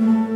Mm-hmm.